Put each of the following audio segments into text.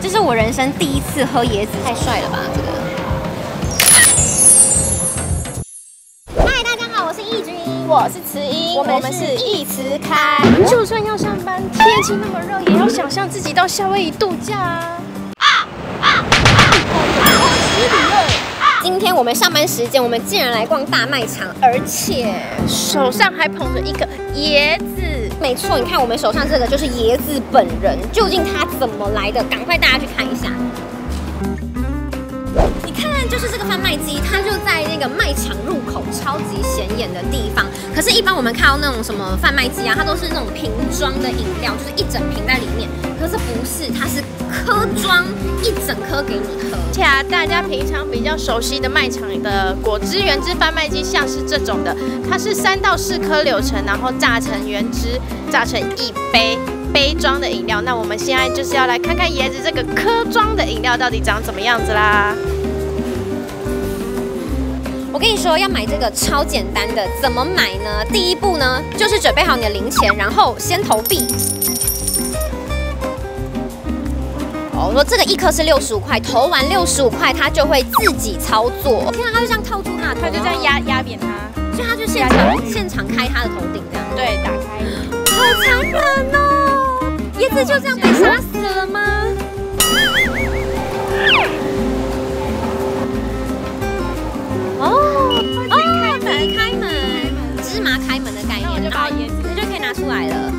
这是我人生第一次喝椰子，太帅了吧！这个。嗨，大家好，我是易君，我是慈英，我们是易慈开。就算要上班，天气那么热，也要想象自己到夏威夷度假啊！今天我们上班时间，我们竟然来逛大卖场，而且手上还捧着一个椰子。没错，你看我们手上这个就是椰子本人，究竟它怎么来的？赶快大家去看一下。你看，就是这个贩卖机，它就在那个卖场入口超级显眼的地方。可是，一般我们看到那种什么贩卖机啊，它都是那种瓶装的饮料，就是一整瓶在里面。可是不是，它是颗装，一整颗给你喝。恰大家平常比较熟悉的卖场的果汁原汁贩卖机，像是这种的，它是三到四颗柳橙，然后榨成原汁，榨成一杯杯装的饮料。那我们现在就是要来看看椰子这个颗装的饮料到底长怎么样子啦。我跟你说，要买这个超简单的，怎么买呢？第一步呢，就是准备好你的零钱，然后先投币。哦我说这个一颗是六十五块，投完六十五块，它就会自己操作。天啊，它就这样套住它，它就这样压压扁它，所以它就现场现场开它的头顶这样。对，打开。好残忍哦！椰子就这样被杀死了吗？拿出来了。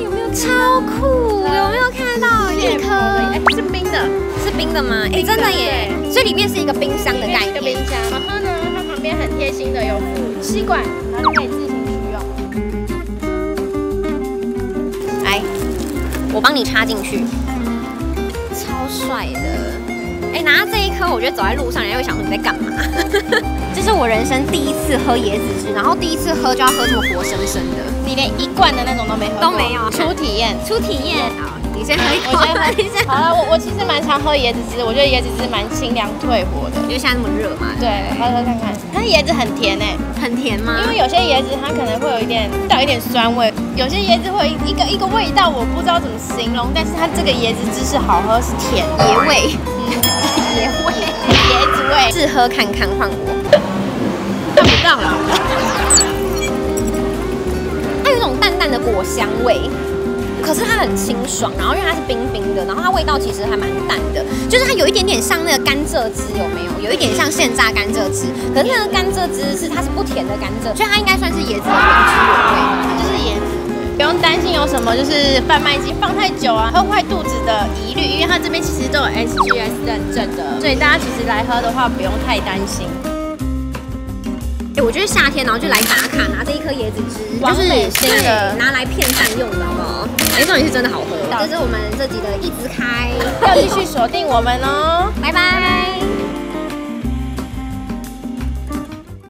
有没有超酷？有没有看到一颗？哎，是冰的，是冰的吗？哎，真的耶！所以里面是一个冰箱的概念。冰箱。然后呢，它旁边很贴心的有附吸管，然后可以自行取用。来，我帮你插进去，超帅的。哎，拿到这一颗，我觉得走在路上，人家会想说你在干嘛？这是我人生第一次喝椰子汁，然后第一次喝就要喝这么活生生的。你连一罐的那种都没喝？都没有。初体验，初体验。好，你先喝一口。我先喝。好了，我我其实蛮常喝椰子汁，我觉得椰子汁蛮清凉退火的，因为现在那么热嘛。对，喝喝看看。它椰子很甜哎，很甜吗？因为有些椰子它可能会有一点带一点酸味，有些椰子会一个一个味道，我不知道怎么形容，但是它这个椰子汁是好喝，是甜椰味。椰味，椰子味，试喝看看，换我。看不到了。它有种淡淡的果香味，可是它很清爽。然后因为它是冰冰的，然后它味道其实还蛮淡的，就是它有一点点像那个甘蔗汁，有没有？有一点像现榨甘蔗汁。可是那个甘蔗汁是它是不甜的甘蔗，所以它应该算是椰子的原汁原味，用担心有什么就是贩卖机放太久啊，喝坏肚子的疑虑，因为它这边其实都有 SGS 认证的，所以大家其实来喝的话不用太担心。哎，我觉得夏天然后就来打卡，拿着一颗椰子汁，就是新的拿来骗饭用的，好不好？哎，重点是真的好喝。这是我们这集的一直开，要继续锁定我们哦，拜拜。